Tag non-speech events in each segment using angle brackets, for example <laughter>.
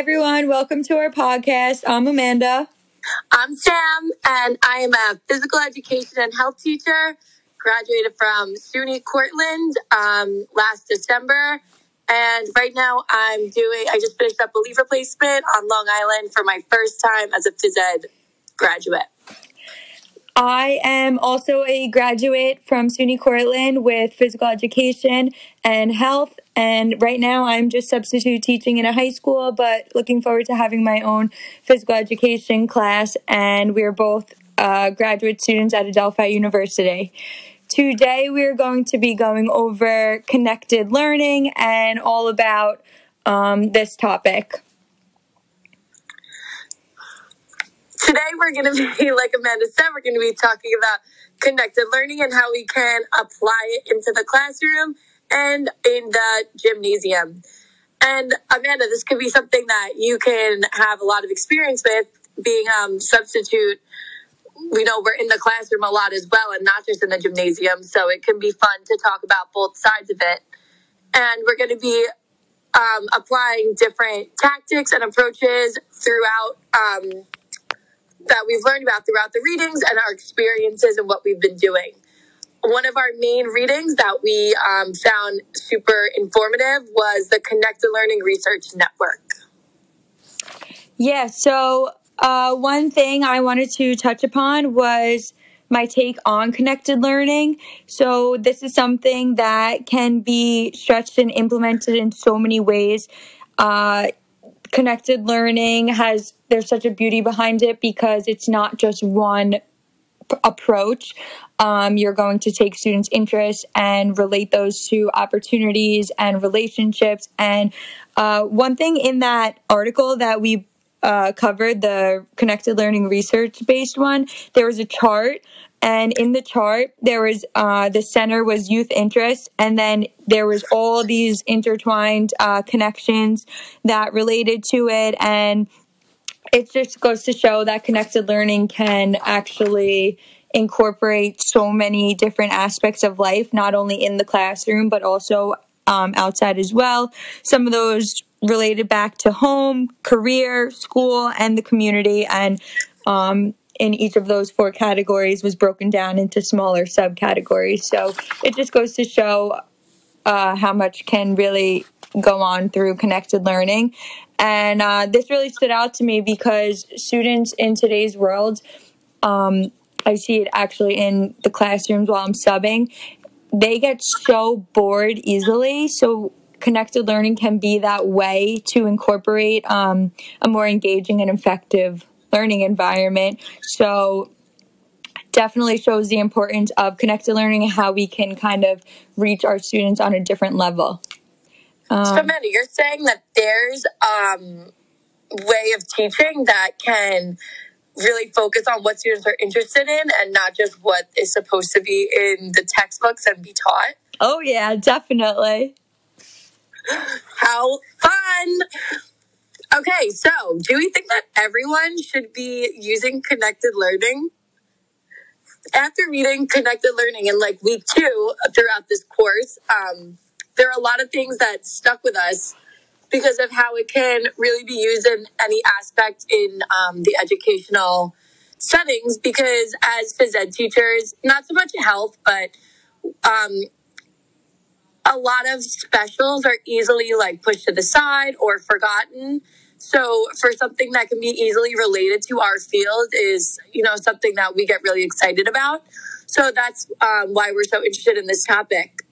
everyone. Welcome to our podcast. I'm Amanda. I'm Sam, and I am a physical education and health teacher. Graduated from SUNY Cortland um, last December. And right now I'm doing, I just finished up a leave replacement on Long Island for my first time as a phys ed graduate. I am also a graduate from SUNY Cortland with physical education and health. And right now I'm just substitute teaching in a high school, but looking forward to having my own physical education class. And we're both uh, graduate students at Adelphi University. Today we're going to be going over connected learning and all about um, this topic. Today, we're going to be, like Amanda said, we're going to be talking about connected learning and how we can apply it into the classroom and in the gymnasium. And Amanda, this could be something that you can have a lot of experience with being um, substitute. We know we're in the classroom a lot as well, and not just in the gymnasium. So it can be fun to talk about both sides of it. And we're going to be um, applying different tactics and approaches throughout um, that we've learned about throughout the readings and our experiences and what we've been doing. One of our main readings that we um, found super informative was the Connected Learning Research Network. Yeah, so uh, one thing I wanted to touch upon was my take on connected learning. So, this is something that can be stretched and implemented in so many ways. Uh, connected learning has there's such a beauty behind it because it's not just one approach. Um, you're going to take students' interests and relate those to opportunities and relationships. And uh, one thing in that article that we uh, covered, the connected learning research based one, there was a chart and in the chart there was uh, the center was youth interest and then there was all these intertwined uh, connections that related to it and it just goes to show that connected learning can actually incorporate so many different aspects of life not only in the classroom but also um, outside as well some of those related back to home career school and the community and um, in each of those four categories was broken down into smaller subcategories. So it just goes to show uh, how much can really go on through connected learning. And uh, this really stood out to me because students in today's world, um, I see it actually in the classrooms while I'm subbing, they get so bored easily. So connected learning can be that way to incorporate um, a more engaging and effective learning environment. So definitely shows the importance of connected learning and how we can kind of reach our students on a different level. Um, so, Amanda, you're saying that there's um, way of teaching that can really focus on what students are interested in and not just what is supposed to be in the textbooks and be taught. Oh yeah, definitely. How fun! Okay, so do we think that everyone should be using connected learning? After reading connected learning in like week two throughout this course, um, there are a lot of things that stuck with us because of how it can really be used in any aspect in um, the educational settings. Because as phys ed teachers, not so much health, but um, a lot of specials are easily like pushed to the side or forgotten. So for something that can be easily related to our field is, you know, something that we get really excited about. So that's um, why we're so interested in this topic.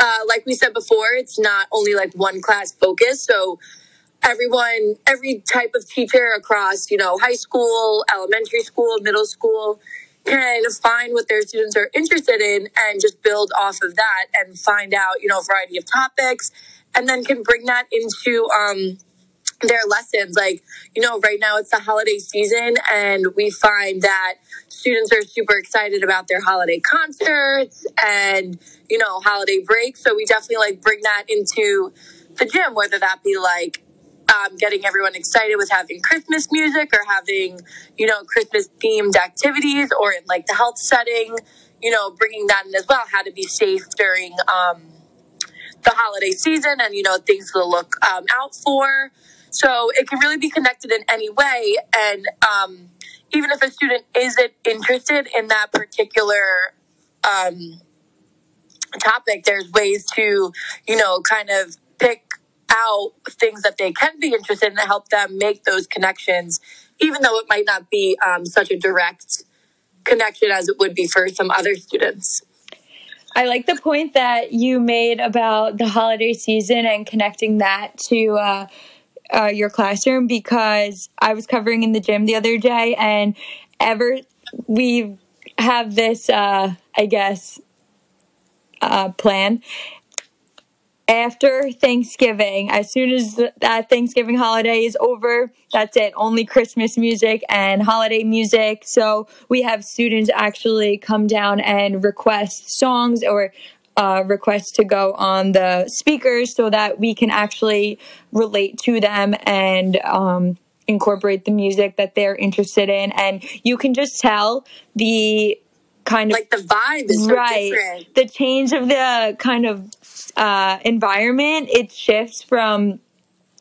Uh, like we said before, it's not only like one class focus. So everyone, every type of teacher across, you know, high school, elementary school, middle school, can find what their students are interested in and just build off of that and find out, you know, a variety of topics and then can bring that into um, their lessons. Like, you know, right now it's the holiday season, and we find that students are super excited about their holiday concerts and, you know, holiday breaks. So we definitely like bring that into the gym, whether that be like um, getting everyone excited with having Christmas music or having, you know, Christmas themed activities or in like the health setting, you know, bringing that in as well, how to be safe during, um, the holiday season and you know things to look um, out for. So it can really be connected in any way, and um, even if a student isn't interested in that particular um, topic, there's ways to you know kind of pick out things that they can be interested in to help them make those connections, even though it might not be um, such a direct connection as it would be for some other students. I like the point that you made about the holiday season and connecting that to uh, uh, your classroom because I was covering in the gym the other day and ever we have this, uh, I guess, uh, plan after Thanksgiving, as soon as that Thanksgiving holiday is over, that's it. Only Christmas music and holiday music. So we have students actually come down and request songs or uh, request to go on the speakers so that we can actually relate to them and um, incorporate the music that they're interested in. And you can just tell the kind of like the vibe is so right different. the change of the kind of uh, environment, it shifts from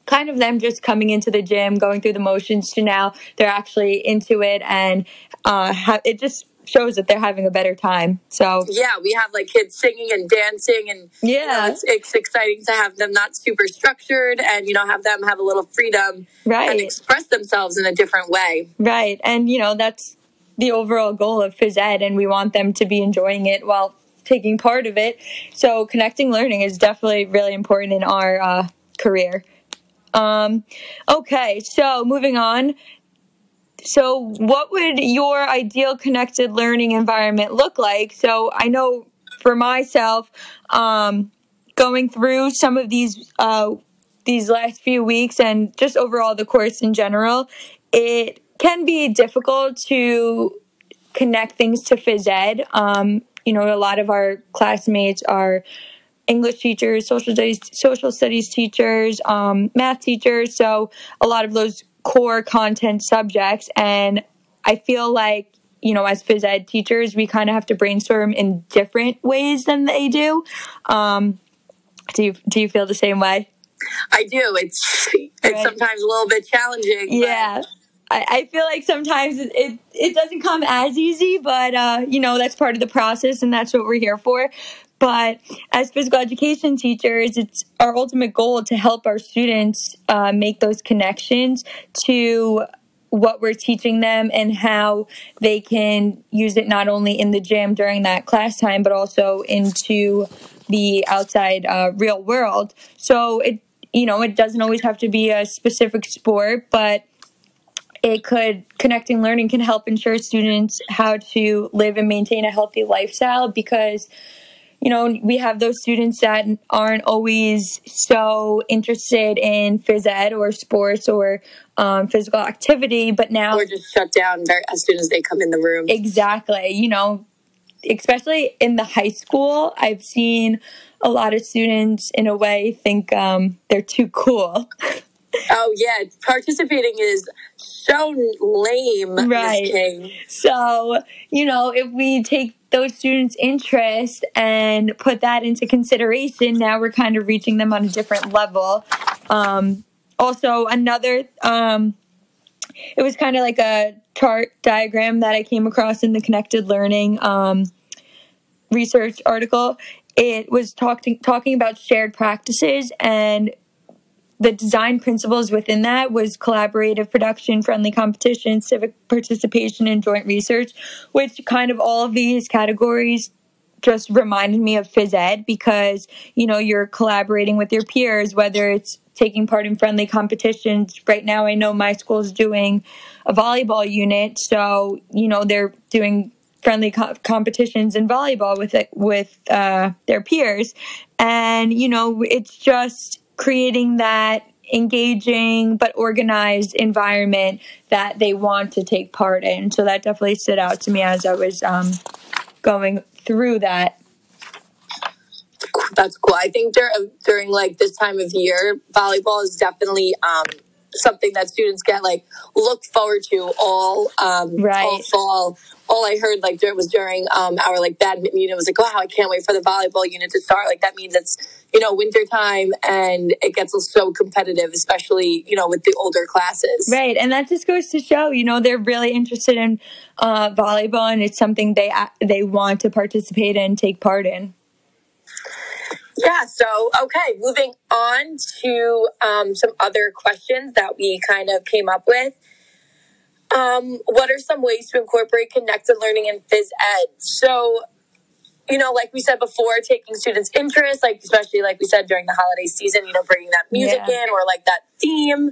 kind of them just coming into the gym, going through the motions to now they're actually into it and uh, ha- it just shows that they're having a better time. So yeah, we have like kids singing and dancing, and yeah, you know, it's, it's, exciting to have them not super structured, and you know have them have a little freedom, right, and express themselves in a different way, right. And you know that's the overall goal of phys ed, and we want them to be enjoying it while taking part of it. So connecting learning is definitely really important in our uh, career. Um, okay, so moving on. So, what would your ideal connected learning environment look like? So, I know for myself, um, going through some of these uh, these last few weeks and just overall the course in general, it can be difficult to connect things to phys ed. Um, you know, a lot of our classmates are English teachers, social studies, social studies teachers, um, math teachers. So a lot of those core content subjects. And I feel like, you know, as phys ed teachers, we kind of have to brainstorm in different ways than they do. Um, do you, do you feel the same way? I do. It's it's right. sometimes a little bit challenging. Yeah. I, I feel like sometimes it, it, it doesn't come as easy, but uh, you know that's part of the process, and that's what we're here for. But as physical education teachers, it's our ultimate goal to help our students uh, make those connections to what we're teaching them and how they can use it not only in the gym during that class time, but also into the outside uh, real world. So it, you know, it doesn't always have to be a specific sport, but it could connecting learning can help ensure students how to live and maintain a healthy lifestyle because you know we have those students that aren't always so interested in phys ed or sports or um, physical activity but now or just shut down as soon as they come in the room exactly you know especially in the high school i've seen a lot of students in a way think um, they're too cool <laughs> Oh yeah, participating is so lame. Right. So you know, if we take those students' interest and put that into consideration, now we're kind of reaching them on a different level. Um, also, another, um, it was kind of like a chart diagram that I came across in the connected learning um, research article. It was talking talking about shared practices and the design principles within that was collaborative production, friendly competition, civic participation, and joint research, which kind of all of these categories just reminded me of phys ed because you know you're collaborating with your peers whether it's taking part in friendly competitions. Right now i know my school is doing a volleyball unit so you know they're doing friendly co- competitions in volleyball with it with uh, their peers. And you know it's just creating that engaging but organized environment that they want to take part in. So that definitely stood out to me as I was um, going through that. That's cool. I think during, during like this time of year, volleyball is definitely um, something that students get like look forward to all um, right. all fall all I heard like during was during um, our like badminton unit was like, wow, I can't wait for the volleyball unit to start. Like that means it's you know winter time and it gets so competitive, especially you know with the older classes. Right, and that just goes to show you know they're really interested in uh, volleyball and it's something they they want to participate in, take part in. Yeah, so okay, moving on to um, some other questions that we kind of came up with. Um, what are some ways to incorporate connected learning in phys ed? So, you know, like we said before, taking students' interest, like especially like we said during the holiday season, you know, bringing that music yeah. in or like that theme.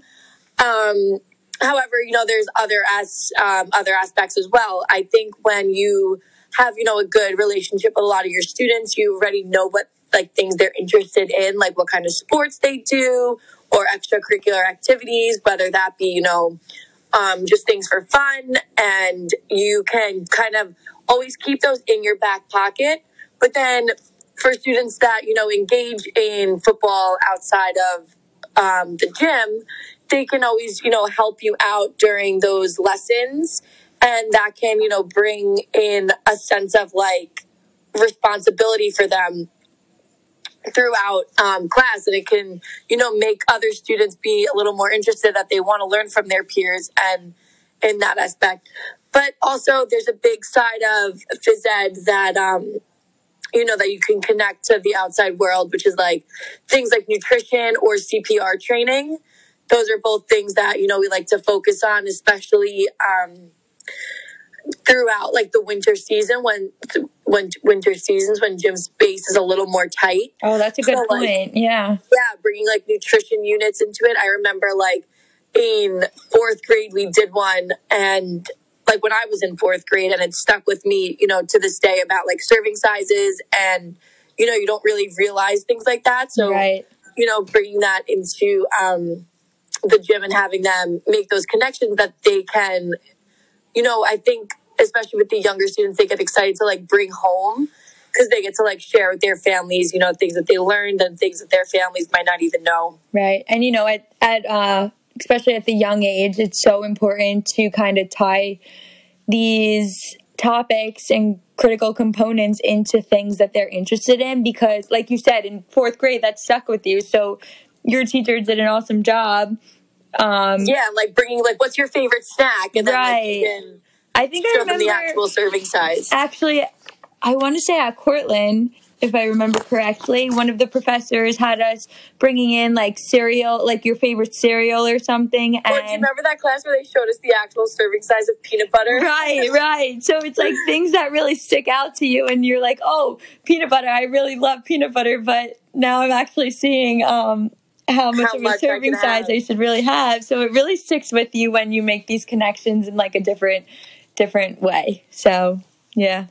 Um, however, you know, there's other as um, other aspects as well. I think when you have you know a good relationship with a lot of your students, you already know what like things they're interested in, like what kind of sports they do or extracurricular activities, whether that be you know um, just things for fun. And you can kind of always keep those in your back pocket. But then for students that, you know, engage in football outside of um, the gym, they can always, you know, help you out during those lessons. And that can, you know, bring in a sense of like responsibility for them throughout um, class and it can you know make other students be a little more interested that they want to learn from their peers and in that aspect. But also there's a big side of phys ed that um, you know that you can connect to the outside world which is like things like nutrition or cpr training. Those are both things that you know we like to focus on especially um, throughout like the winter season when when winter seasons when gym space is a little more tight. Oh, that's a good so, point. Like, yeah. Yeah, bringing like nutrition units into it. I remember like in fourth grade we did one and like when I was in fourth grade and it stuck with me, you know, to this day about like serving sizes and you know, you don't really realize things like that. So right. you know, bringing that into um the gym and having them make those connections that they can you know, I think especially with the younger students, they get excited to like bring home because they get to like share with their families, you know, things that they learned and things that their families might not even know. Right. And, you know, at, at, uh, especially at the young age, it's so important to kind of tie these topics and critical components into things that they're interested in because like you said in fourth grade that stuck with you so your teacher did an awesome job um, yeah, like bringing like what's your favorite snack, and then right. like, I think I remember the actual serving size. Actually, I want to say at Cortland, if I remember correctly, one of the professors had us bringing in like cereal, like your favorite cereal or something. And do you remember that class where they showed us the actual serving size of peanut butter? <laughs> Right, <laughs> right. So it's like things that really stick out to you, and you're like, oh, peanut butter. I really love peanut butter, but now I'm actually seeing um, how much how of a serving size have. I should really have. So it really sticks with you when you make these connections in like a different different way. So yeah.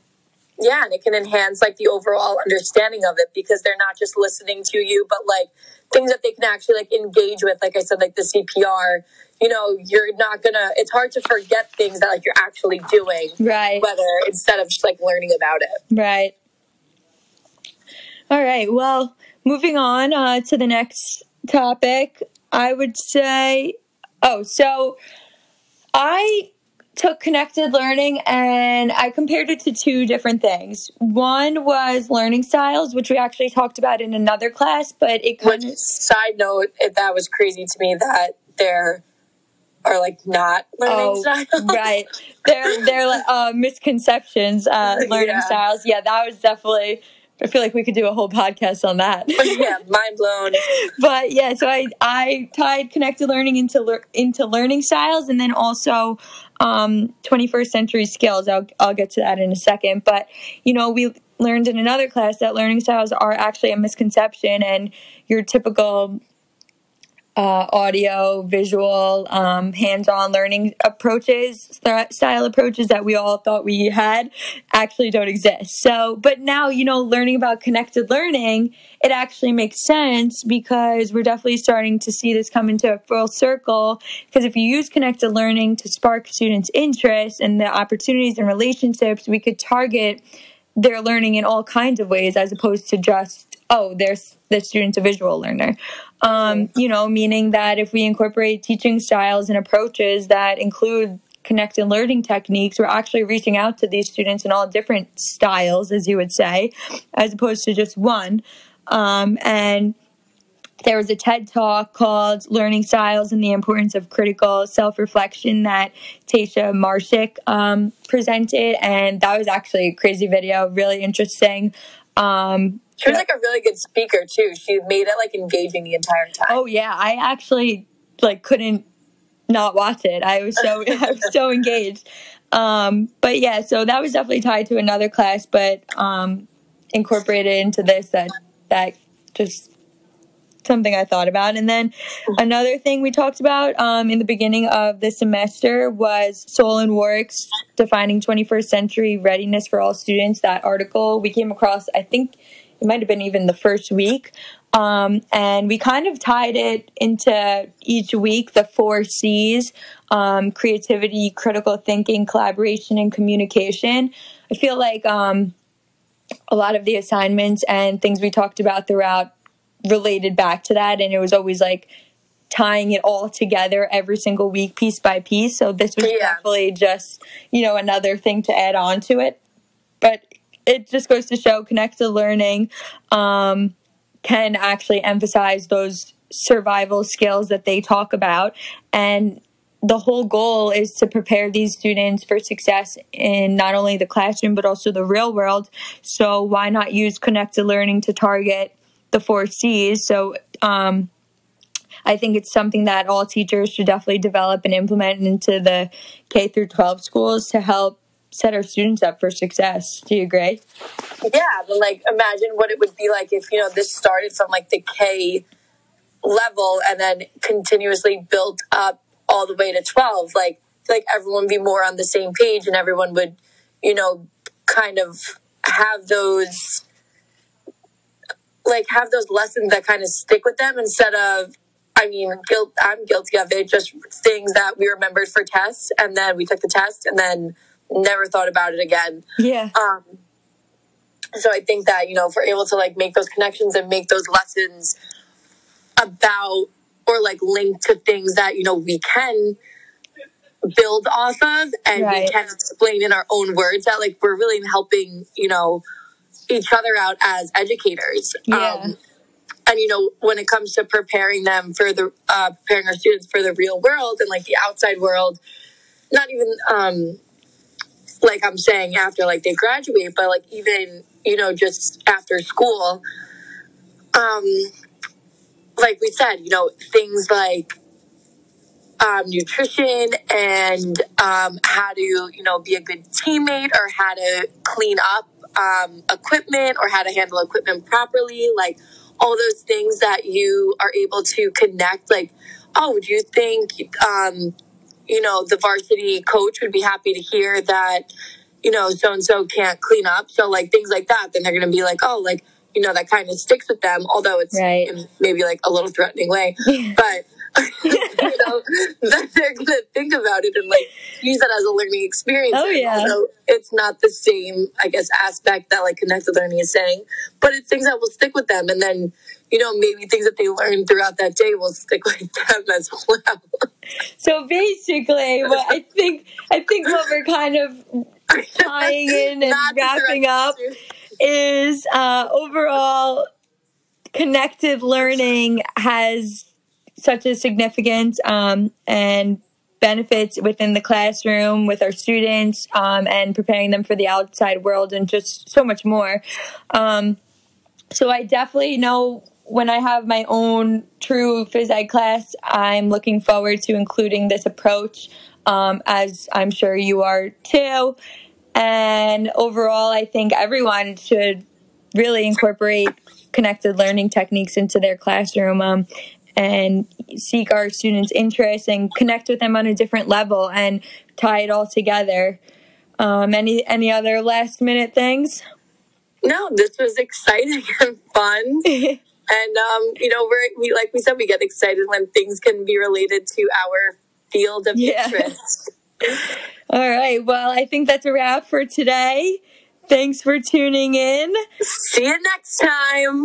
Yeah, and it can enhance like the overall understanding of it because they're not just listening to you, but like things that they can actually like engage with. Like I said, like the CPR, you know, you're not gonna. It's hard to forget things that like you're actually doing, right? Whether instead of just like learning about it, right. All right. Well, moving on uh, to the next topic, I would say, oh, so I took connected learning and I compared it to two different things. One was learning styles, which we actually talked about in another class, but it kind which, of side note, that was crazy to me that there are like not learning oh, styles. <laughs> right. They're they're uh, misconceptions, uh, <laughs> learning yeah. styles. Yeah, that was definitely I feel like we could do a whole podcast on that. <laughs> yeah, mind blown. but yeah, so I I tied connected learning into into learning styles, and then also um, 21st century skills. I'll I'll get to that in a second. But you know, we learned in another class that learning styles are actually a misconception, and your typical uh, audio, visual, um, hands-on learning approaches, style approaches that we all thought we had actually don't exist. So, but now, you know, learning about connected learning, it actually makes sense because we're definitely starting to see this come into a full circle. Because if you use connected learning to spark students' interest and the opportunities and relationships, we could target their learning in all kinds of ways as opposed to just oh, there's the student's a visual learner. Um, you know, meaning that if we incorporate teaching styles and approaches that include connected learning techniques, we're actually reaching out to these students in all different styles, as you would say, as opposed to just one. Um, and there was a TED talk called Learning Styles and the Importance of Critical Self Reflection that Tesia Marshik um, presented. And that was actually a crazy video, really interesting. Um, she was like a really good speaker too. She made it like engaging the entire time. Oh yeah, I actually like couldn't not watch it. I was so <laughs> I was so engaged. Um, but yeah, so that was definitely tied to another class, but um, incorporated into this that that just something I thought about. And then another thing we talked about um, in the beginning of the semester was Soule and Warrick's defining 21st century readiness for all students. That article we came across, I think it might have been even the first week. Um, and we kind of tied it into each week the four C's um, creativity, critical thinking, collaboration, and communication. I feel like um, a lot of the assignments and things we talked about throughout related back to that and it was always like tying it all together every single week piece by piece so this was yeah. definitely just you know another thing to add on to it but it just goes to show connected learning um, can actually emphasize those survival skills that they talk about and the whole goal is to prepare these students for success in not only the classroom but also the real world so why not use connected learning to target the four C's. So um, I think it's something that all teachers should definitely develop and implement into the K through 12 schools to help set our students up for success. Do you agree? Yeah, but like imagine what it would be like if, you know, this started from like the K level and then continuously built up all the way to 12. Like, like everyone be more on the same page and everyone would, you know, kind of have those like have those lessons that kind of stick with them instead of I mean, guilt. I'm guilty of it. Just things that we remembered for tests, and then we took the test, and then never thought about it again. Yeah. Um. So I think that you know, if we're able to like make those connections and make those lessons about or like link to things that you know we can build off of, and right. we can explain in our own words that like we're really helping you know each other out as educators. Yeah. Um, and you know, when it comes to preparing them for the uh, preparing our students for the real world and like the outside world, not even um, like I'm saying after like they graduate, but like even you know just after school. Um, like we said, you know, things like um, nutrition and um, how to, you know, be a good teammate or how to clean up um, equipment or how to handle equipment properly, like all those things that you are able to connect. Like, oh, do you think, um, you know, the varsity coach would be happy to hear that, you know, so and so can't clean up? So, like, things like that. Then they're going to be like, oh, like, you know, that kind of sticks with them, although it's right. in maybe like a little threatening way. <laughs> but <laughs> you know, that they're gonna think about it and like use that as a learning experience. Oh yeah. So it's not the same, I guess, aspect that like connected learning is saying, but it's things that will stick with them, and then you know maybe things that they learn throughout that day will stick with <laughs> them as well. So basically, <laughs> what I think I think what we're kind of tying in and wrapping up is uh, overall connected learning has such a significance um, and benefits within the classroom with our students um, and preparing them for the outside world and just so much more. Um, so I definitely know when I have my own true phys ed class, I'm looking forward to including this approach, um, as I'm sure you are too. And overall, I think everyone should really incorporate connected learning techniques into their classroom. Um, and seek our students' interests and connect with them on a different level and tie it all together. Um, any any other last minute things? No, this was exciting <laughs> and fun. <laughs> and um, you know, we're we like we said, we get excited when things can be related to our field of yeah. interest. <laughs> All right. Well, I think that's a wrap for today. Thanks for tuning in. See you next time.